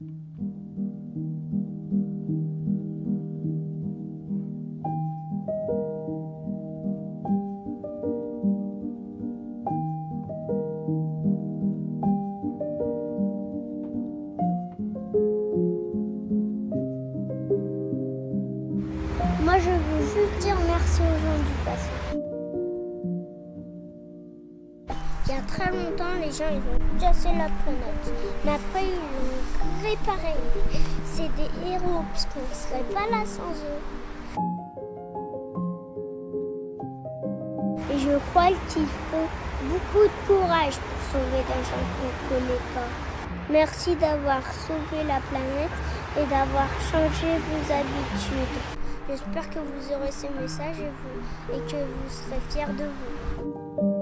Moi, je veux juste dire merci aux gens du passé les gens ils ont cassé la planète. Mais après ils l'ont réparé. C'est des héros parce qu'on ne serait pas là sans eux. Et je crois qu'il faut beaucoup de courage pour sauver des gens qu'on ne connaît pas. Merci d'avoir sauvé la planète et d'avoir changé vos habitudes. J'espère que vous aurez ce message et, et que vous serez fiers de vous.